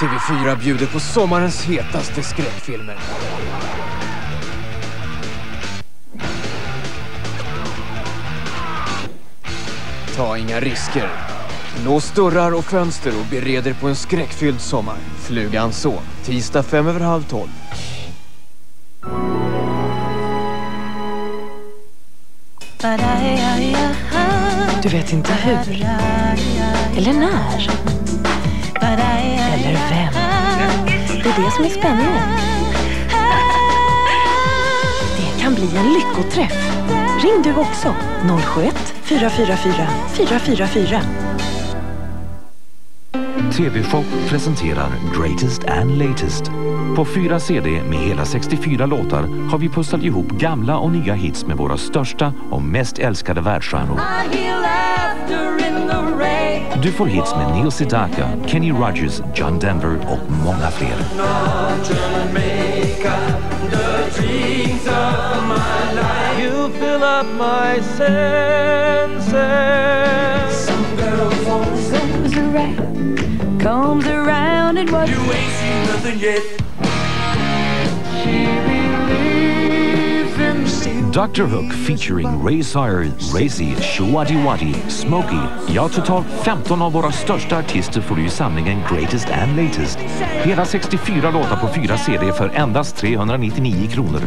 TV4 bjuder på sommarens hetaste skräckfilmer. Ta inga risker. Lås dörrar och fönster och bered er på en skräckfylld sommar. Flugans son, tisdag fem över halv tolv. Du vet inte hur. Eller när. Det är det som är spänningen. Det kan bli en lyckoträff. Ring du också. 071 444 444. TV-shop presenterar Greatest and Latest. På fyra CD med hela 64 låtar har vi pusslat ihop gamla och nya hits med våra största och mest älskade världsstjärnor. Du får hits med Neil Sedaka, Kenny Rogers, John Denver och många fler. You fill up my senses. Around, comes around and what you ain't seen nothing yet. Dr Hook featuring Ray Sires, Razy, Shawadiwadi, Smokey. Ja, totalt 15 av våra största artister får du i samlingen Greatest and Latest. Hela 64 låtar på 4 CD för endast 399 kronor.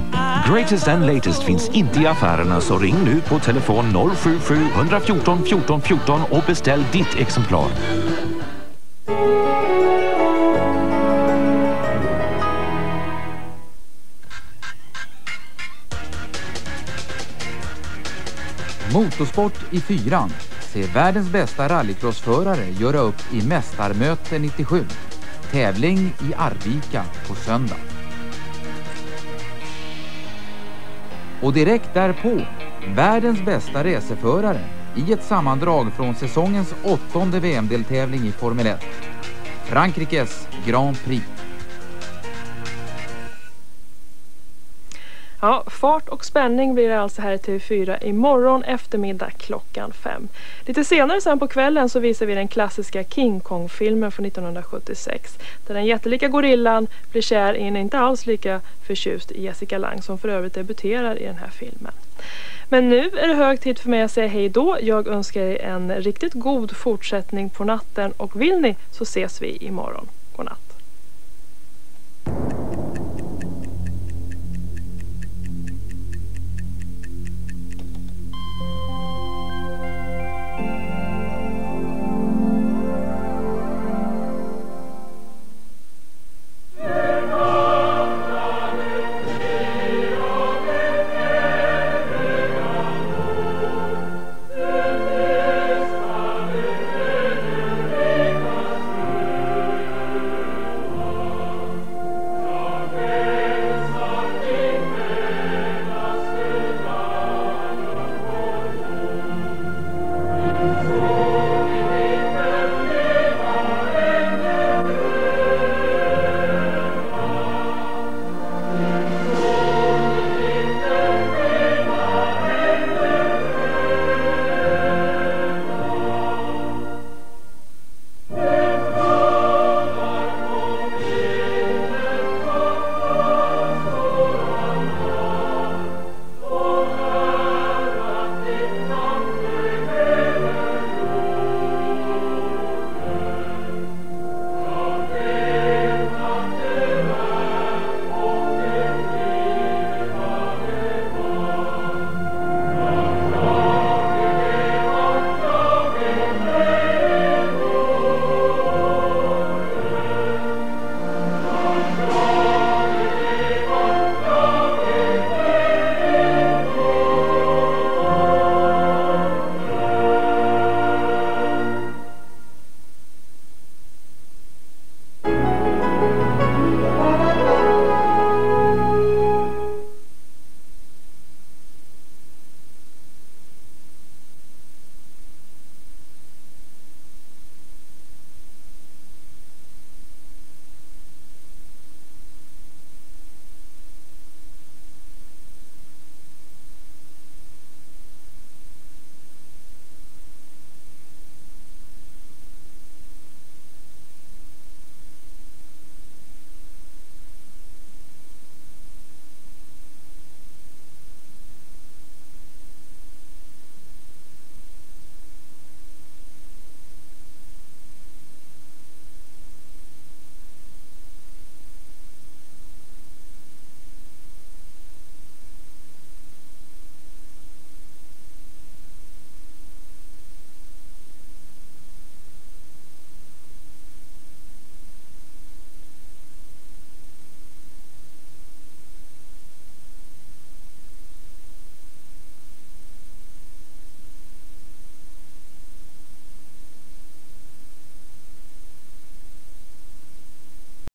Greatest and Latest finns inte i affärerna så ring nu på telefon 077 114 14 14 och beställ ditt exemplar. Motorsport i fyran. Se världens bästa rallycrossförare göra upp i Mästarmöte 97. Tävling i Arvika på söndag. Och direkt därpå, världens bästa racerförare i ett sammandrag från säsongens åttonde VM-deltävling i Formel 1. Frankrikes Grand Prix. Ja, fart och spänning blir det alltså här i TV4 imorgon eftermiddag klockan fem. Lite senare sen på kvällen så visar vi den klassiska King Kong-filmen från 1976 där den jättelika gorillan blir kär i en inte alls lika förtjust Jessica Lang som för övrigt debuterar i den här filmen. Men nu är det hög tid för mig att säga hej då. Jag önskar er en riktigt god fortsättning på natten och vill ni så ses vi imorgon. God natt. Thank you.